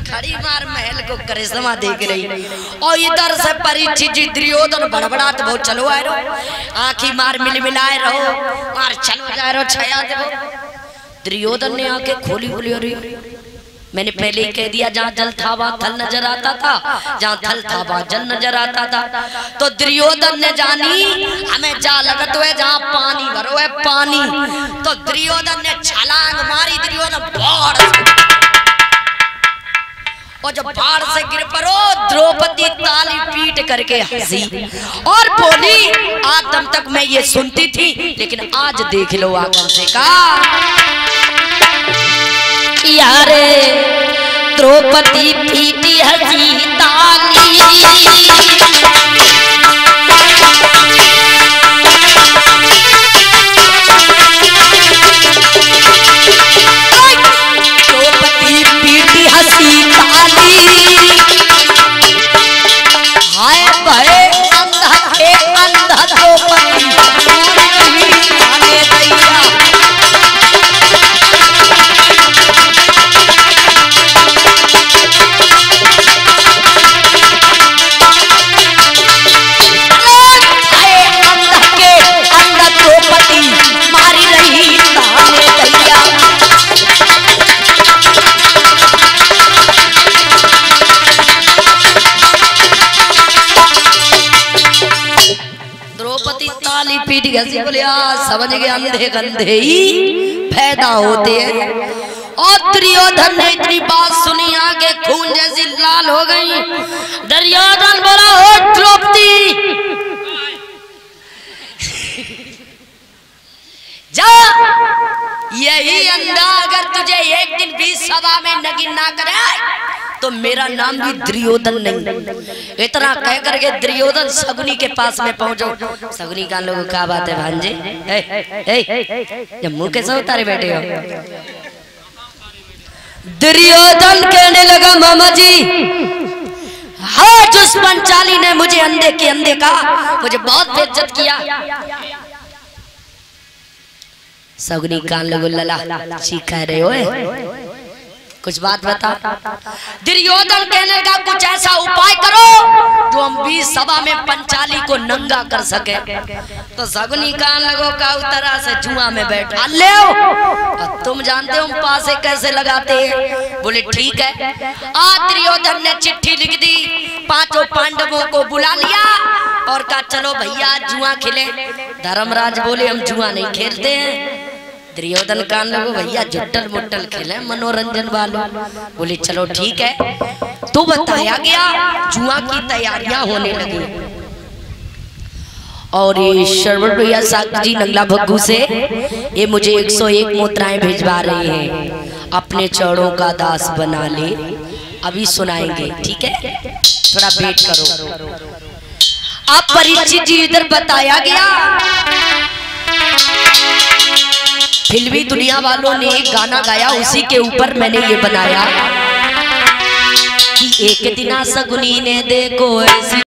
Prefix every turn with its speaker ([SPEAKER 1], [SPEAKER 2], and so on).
[SPEAKER 1] खड़ी मार महल को करिश्मा देख रही। और इधर से परिचित द्रियोधन बड़बड़ात बहुत चलो आए रहो। आखी मार मिल मिलाए रहो। मार चलो जाए रहो, छया दे द्रियोधन ने आके खोली बोली अरे मैंने पहले ही कह दिया जहाँ जल था वहाँ थल नज़र आता था जहाँ थल था वहाँ जल नज़र आता था। तो दुर्योधन ने जानी हमें जा लगत है जहाँ पानी भरो है पानी। तो दुर्योधन ने छलांग मारी दुर्योधन बाढ़ और जब बाढ़ से गिर पड़ो द्रौपदी ताली पीट करके हँसी। और बोली आज तम तक मैं ये सुनती थी लेकिन आज देख लो आकर से का यारे द्रौपदी पीटी हसी हाय भय अंधा के अंधा ताली पीट गई बोले समझ गए अंधे गंधे ही पैदा होते हैं। और दुर्योधन ने इतनी बात सुनी, आगे खून जैसी लाल हो गई। दुर्योधन बोला हो द्रौपदी, जा, यही अंधा अगर तुझे एक दिन भी सभा में नगिन ना करे तो मेरा नाम भी दुर्योधन नहीं। इतना कह करके दुर्योधन सगुनी के पास में पहुंचो। सगुनी का लोगों क्या बात है भांजे? ए, मुँह कैसे उतारे बैठे हो? दुर्योधन कहने लगा मामा जी हाँ उस पंचाली ने मुझे अंधे के अंधे कहा मुझे बहुत बेइज्जत किया। सगुनी कान लोगो लला सीख रहे हो कुछ बात बता। दुर्योधन कहने का कुछ ऐसा उपाय करो जो हम भी सभा में पंचाली को नंगा कर सके। तो सगुनी कान लगो का तरह से जुआ में बैठा। ले और तुम जानते हो पासे कैसे लगाते हैं? बोले, ठीक है। आज दुर्योधन ने चिट्ठी लिख दी। पाँचों पांडवों को बुला लिया और कहा, चलो भैया, जुआ खेले। धर्मराज बोले, हम जुआ नहीं खेलते हैं। दुर्योधन कान लोगो भैया जुट्टल मुट्टल खेले मनोरंजन वालों। बोले, चलो ठीक है तो बताया गया, जुआ की तैयारियाँ होने लगी। और ये शरवण भैया सागर जी नंगला भग्गू से, ये मुझे 101 मुद्राएँ भिजवा रहे हैं, अपने चौड़ों का दास बना ले, अभी सुनाएँगे, ठीक है? थोड़ा वेट करो। आप परिचित जी इधर बताया गया फिल्मी दुनिया वालों ने एक गाना गाया उसी के ऊपर मैंने ये बनाया। कि एक दिना सगुनी ने देखो ऐसी